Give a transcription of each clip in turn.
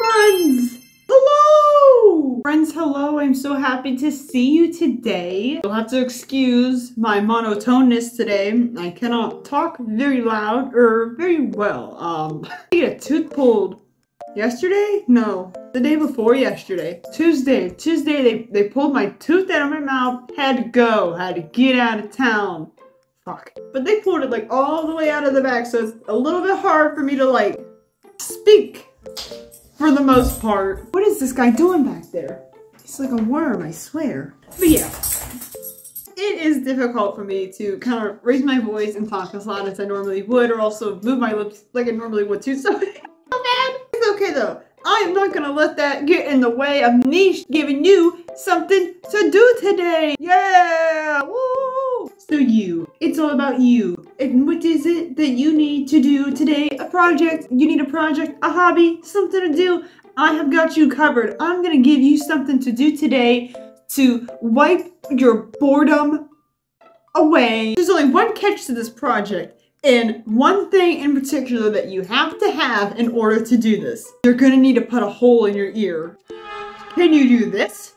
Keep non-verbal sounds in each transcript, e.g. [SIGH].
Friends! Hello! Friends, hello. I'm so happy to see you today. You'll have to excuse my monotoneness today. I cannot talk very loud or very well. Um, [LAUGHS] I get a tooth pulled yesterday? No, the day before yesterday. Tuesday. Tuesday, they, they pulled my tooth out of my mouth. Had to go. Had to get out of town. Fuck. But they pulled it like all the way out of the back, so it's a little bit hard for me to like speak for the most part. What is this guy doing back there? He's like a worm, I swear. But yeah, it is difficult for me to kind of raise my voice and talk as loud as I normally would, or also move my lips like I normally would too, [LAUGHS] so, so bad. It's okay though. I am not gonna let that get in the way of me giving you something to do today. Yeah, woo! So you, it's all about you. And what is it that you need to do today? A project, you need a project, a hobby, something to do. I have got you covered. I'm gonna give you something to do today to wipe your boredom away. There's only one catch to this project. And one thing in particular that you have to have in order to do this. You're gonna need to put a hole in your ear. Can you do this?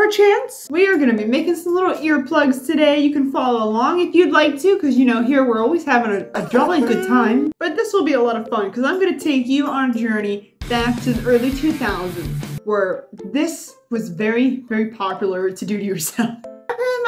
Perchance, we are gonna be making some little earplugs today. You can follow along if you'd like to, because you know, here we're always having a, a jolly good time. But this will be a lot of fun, because I'm gonna take you on a journey back to the early 2000s, where this was very, very popular to do to yourself.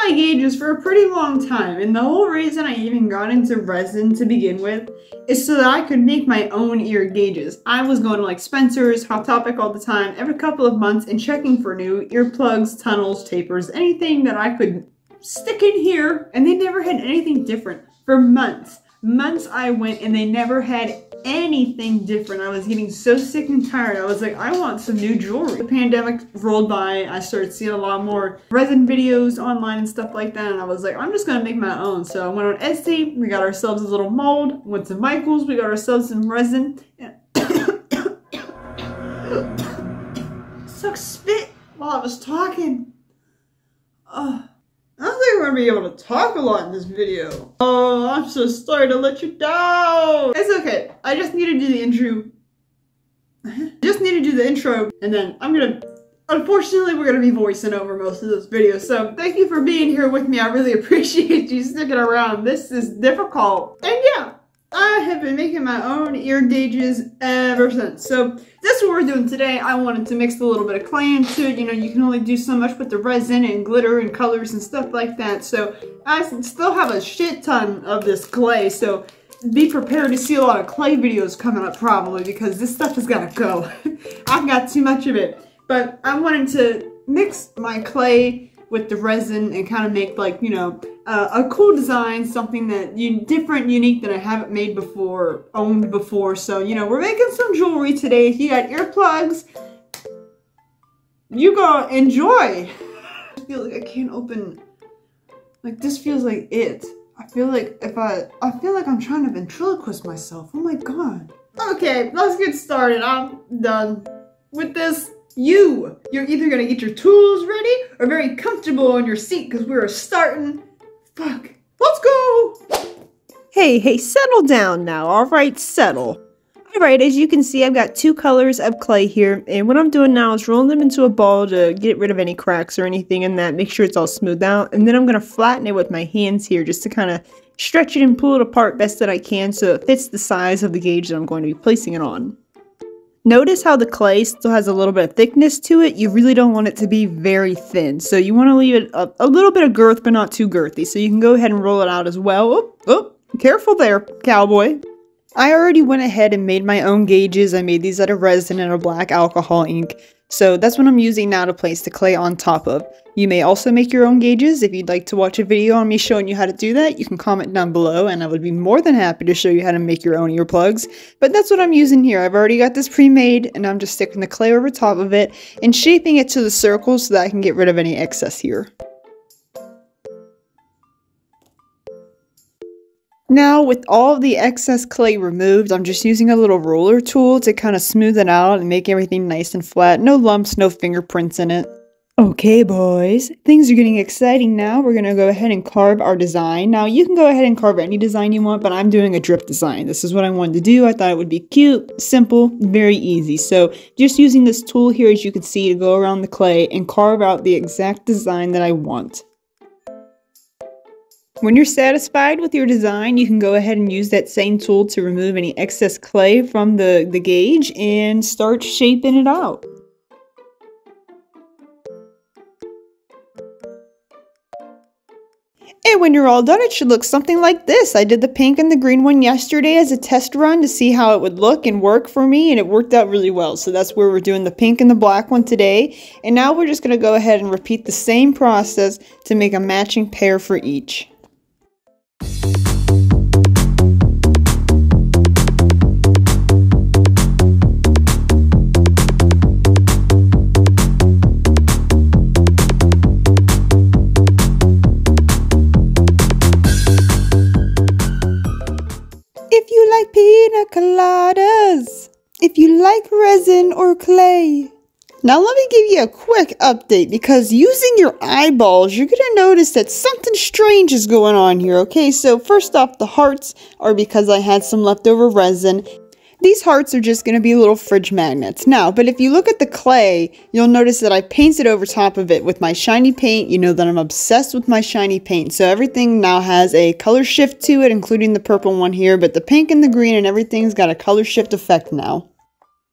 My gauges for a pretty long time, and the whole reason I even got into resin to begin with is so that I could make my own ear gauges. I was going to like Spencer's, Hot Topic all the time, every couple of months, and checking for new earplugs, tunnels, tapers, anything that I could stick in here, and they never had anything different for months. Months I went and they never had anything different. I was getting so sick and tired. I was like, I want some new jewelry. The pandemic rolled by. I started seeing a lot more resin videos online and stuff like that. And I was like, I'm just gonna make my own. So I went on Etsy. We got ourselves a little mold. Went to Michael's. We got ourselves some resin. [COUGHS] Suck spit while I was talking. Oh. I don't think we're gonna be able to talk a lot in this video. Oh, I'm so sorry to let you down. It's okay. I just need to do the intro. [LAUGHS] just need to do the intro, and then I'm gonna. Unfortunately, we're gonna be voicing over most of those videos. So thank you for being here with me. I really [LAUGHS] appreciate you sticking around. This is difficult, and yeah. I have been making my own ear gauges ever since. So that's what we're doing today. I wanted to mix a little bit of clay into it. You know, you can only do so much with the resin and glitter and colors and stuff like that. So I still have a shit ton of this clay. So be prepared to see a lot of clay videos coming up probably because this stuff has got to go. [LAUGHS] I've got too much of it. But I wanted to mix my clay with the resin and kind of make like, you know, uh, a cool design, something that you different, unique that I haven't made before, owned before. So, you know, we're making some jewelry today. If you got earplugs, you go enjoy. I feel like I can't open, like this feels like it. I feel like if I, I feel like I'm trying to ventriloquist myself. Oh my God. Okay, let's get started. I'm done with this you. You're either gonna get your tools ready or very comfortable on your seat because we're starting. Fuck. Let's go! Hey, hey, settle down now, alright? Settle. Alright, as you can see, I've got two colors of clay here, and what I'm doing now is rolling them into a ball to get rid of any cracks or anything in that, make sure it's all smoothed out, and then I'm going to flatten it with my hands here just to kind of stretch it and pull it apart best that I can so it fits the size of the gauge that I'm going to be placing it on. Notice how the clay still has a little bit of thickness to it. You really don't want it to be very thin. So you want to leave it a, a little bit of girth, but not too girthy. So you can go ahead and roll it out as well. Oh, oh, careful there, cowboy. I already went ahead and made my own gauges. I made these out of resin and a black alcohol ink. So that's what I'm using now to place the clay on top of. You may also make your own gauges. If you'd like to watch a video on me showing you how to do that, you can comment down below and I would be more than happy to show you how to make your own earplugs. But that's what I'm using here. I've already got this pre-made and I'm just sticking the clay over top of it and shaping it to the circle so that I can get rid of any excess here. Now, with all the excess clay removed, I'm just using a little roller tool to kind of smooth it out and make everything nice and flat. No lumps, no fingerprints in it. Okay, boys, things are getting exciting now. We're gonna go ahead and carve our design. Now, you can go ahead and carve any design you want, but I'm doing a drip design. This is what I wanted to do. I thought it would be cute, simple, very easy. So, just using this tool here, as you can see, to go around the clay and carve out the exact design that I want. When you're satisfied with your design, you can go ahead and use that same tool to remove any excess clay from the, the gauge and start shaping it out. And when you're all done, it should look something like this. I did the pink and the green one yesterday as a test run to see how it would look and work for me, and it worked out really well. So that's where we're doing the pink and the black one today. And now we're just going to go ahead and repeat the same process to make a matching pair for each. If you like resin or clay. Now let me give you a quick update because using your eyeballs, you're to notice that something strange is going on here, okay? So first off, the hearts are because I had some leftover resin these hearts are just to be little fridge magnets. Now, but if you look at the clay, you'll notice that I painted over top of it with my shiny paint. You know that I'm obsessed with my shiny paint. So everything now has a color shift to it, including the purple one here, but the pink and the green and everything's got a color shift effect now.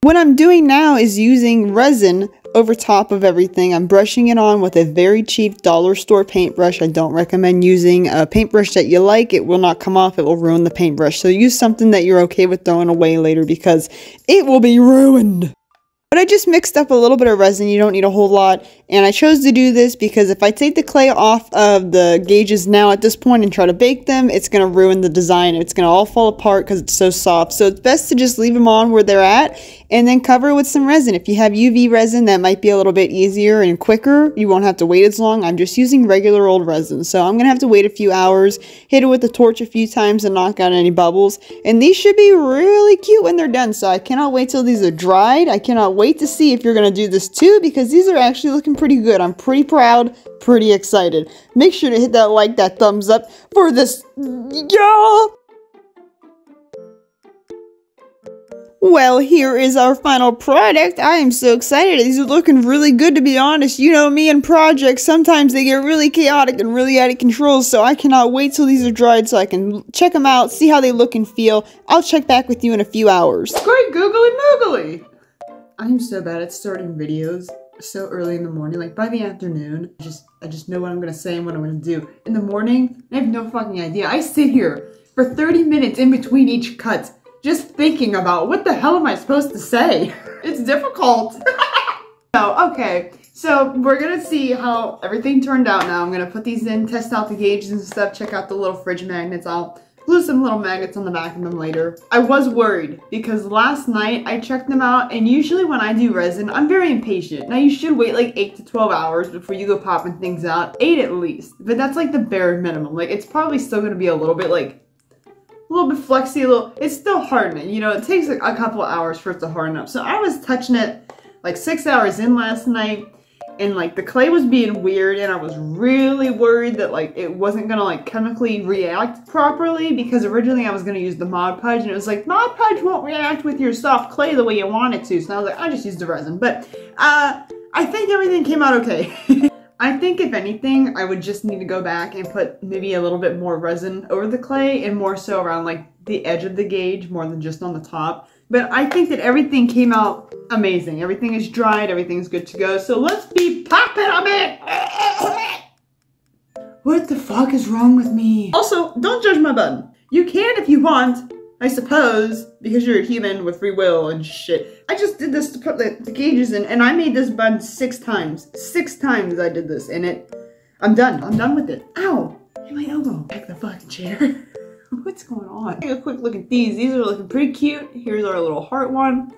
What I'm doing now is using resin over top of everything. I'm brushing it on with a very cheap dollar store paintbrush. I don't recommend using a paintbrush that you like. It will not come off. It will ruin the paintbrush. So use something that you're okay with throwing away later because it will be ruined. But I just mixed up a little bit of resin, you don't need a whole lot, and I chose to do this because if I take the clay off of the gauges now at this point and try to bake them, it's going to ruin the design. It's going to all fall apart because it's so soft. So it's best to just leave them on where they're at and then cover with some resin. If you have UV resin, that might be a little bit easier and quicker. You won't have to wait as long. I'm just using regular old resin, so I'm going to have to wait a few hours, hit it with the torch a few times and knock out any bubbles. And these should be really cute when they're done, so I cannot wait till these are dried. I cannot wait to see if you're going to do this too because these are actually looking pretty good. I'm pretty proud, pretty excited. Make sure to hit that like, that thumbs up for this, y'all. Well, here is our final product. I am so excited. These are looking really good to be honest. You know me and projects, sometimes they get really chaotic and really out of control, so I cannot wait till these are dried so I can check them out, see how they look and feel. I'll check back with you in a few hours. Great googly moogly! I'm so bad at starting videos so early in the morning. Like by the afternoon, I just I just know what I'm gonna say and what I'm gonna do. In the morning, I have no fucking idea. I sit here for 30 minutes in between each cut, just thinking about what the hell am I supposed to say? [LAUGHS] It's difficult. [LAUGHS] so, okay. So we're gonna see how everything turned out now. I'm gonna put these in, test out the gauges and stuff, check out the little fridge magnets. I'll glue some little magnets on the back of them later. I was worried because last night I checked them out and usually when I do resin, I'm very impatient. Now you should wait like 8 to 12 hours before you go popping things out. 8 at least. But that's like the bare minimum. Like it's probably still to be a little bit like a little bit flexy, a little, it's still hardening. You know, it takes a couple hours for it to harden up. So I was touching it like six hours in last night and like the clay was being weird and I was really worried that like it wasn't gonna like chemically react properly because originally I was gonna use the Mod Podge and it was like Mod Podge won't react with your soft clay the way you want it to so I was like I just used the resin but uh I think everything came out okay. [LAUGHS] I think if anything I would just need to go back and put maybe a little bit more resin over the clay and more so around like the edge of the gauge more than just on the top but I think that everything came out amazing. Everything is dried, everything's good to go. So let's be popping on it! What the fuck is wrong with me? Also, don't judge my bun. You can if you want, I suppose, because you're a human with free will and shit. I just did this to put the, the gauges in, and I made this bun six times. Six times I did this, and it, I'm done. I'm done with it. Ow! Hit my elbow. Back the fucking chair. [LAUGHS] What's going on? Take a quick look at these. These are looking pretty cute. Here's our little heart one.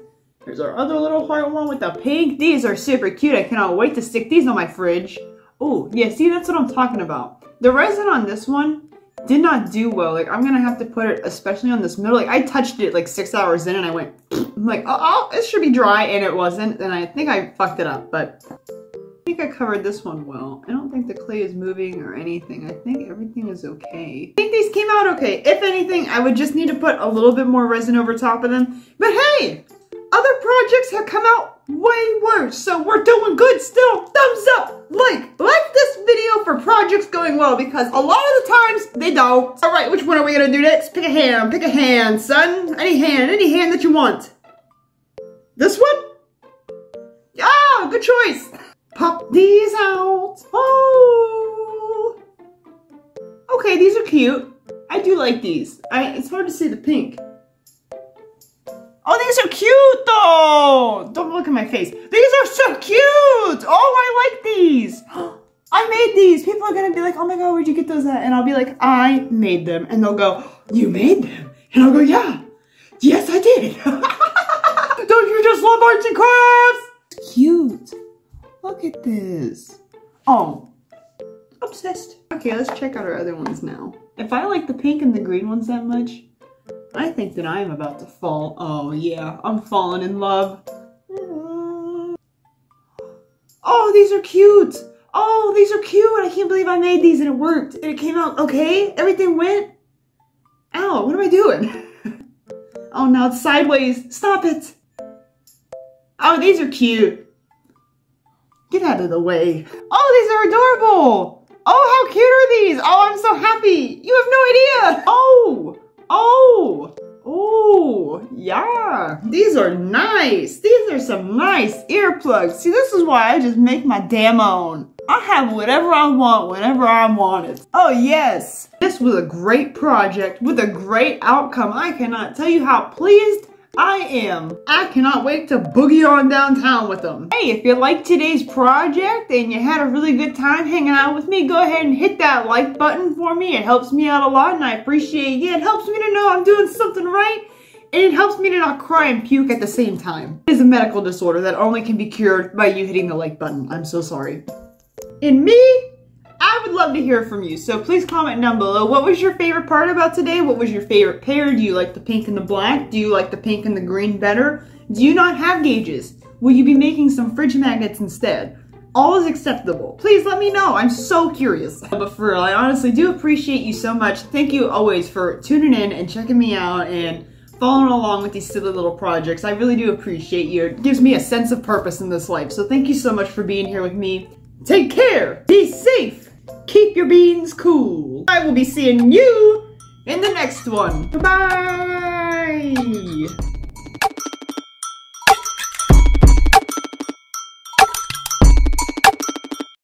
Here's our other little heart one with the pink. These are super cute. I cannot wait to stick these on my fridge. Oh, yeah, see, that's what I'm talking about. The resin on this one did not do well. Like, I'm gonna have to put it, especially on this middle. Like, I touched it like six hours in and I went, [SNIFFS] I'm like, oh, oh, it should be dry, and it wasn't. And I think I fucked it up, but I think I covered this one well. I don't think the clay is moving or anything. I think everything is okay. I think these came out okay. If anything, I would just need to put a little bit more resin over top of them. But hey, other projects have come out way worse, so we're doing good still. Thumbs up, like, like this video for projects going well because a lot of the times they don't. All right, which one are we gonna do next? Pick a hand, pick a hand, son. Any hand, any hand that you want. This one? Ah, good choice. Pop these out. Oh. Okay, these are cute. I do like these. I, it's hard to see the pink. Oh, these are cute though. Don't look at my face. These are so cute. Oh, I like these. [GASPS] I made these. People are gonna be like, oh my god, where'd you get those at? And I'll be like, I made them. And they'll go, you made them? And I'll go, yeah. Yes, I did. [LAUGHS] Don't you just love arts and crafts? Cute. Look at this. Oh, obsessed. Okay, let's check out our other ones now. If I like the pink and the green ones that much, I think that I am about to fall. Oh yeah, I'm falling in love. Oh, these are cute. Oh, these are cute. I can't believe I made these and it worked. And it came out okay. Everything went. Ow, what am I doing? [LAUGHS] oh, now it's sideways. Stop it. Oh, these are cute. Get out of the way. Oh, these are adorable. Oh, how cute are these? Oh, I'm so happy. You have no idea. Oh, Oh, oh, yeah. These are nice. These are some nice earplugs. See, this is why I just make my damn own. I have whatever I want whenever I want it. Oh, yes. This was a great project with a great outcome. I cannot tell you how pleased I am. I cannot wait to boogie on downtown with them. Hey, if you liked today's project and you had a really good time hanging out with me, go ahead and hit that like button for me. It helps me out a lot and I appreciate it. It helps me to know I'm doing something right and it helps me to not cry and puke at the same time. It is a medical disorder that only can be cured by you hitting the like button. I'm so sorry. And me, I would love to hear from you. So please comment down below. What was your favorite part about today? What was your favorite pair? Do you like the pink and the black? Do you like the pink and the green better? Do you not have gauges? Will you be making some fridge magnets instead? All is acceptable. Please let me know. I'm so curious. But for real, I honestly do appreciate you so much. Thank you always for tuning in and checking me out and following along with these silly little projects. I really do appreciate you. It gives me a sense of purpose in this life. So thank you so much for being here with me. Take care. Be safe. Keep your beans cool. I will be seeing you in the next one. Bye-bye.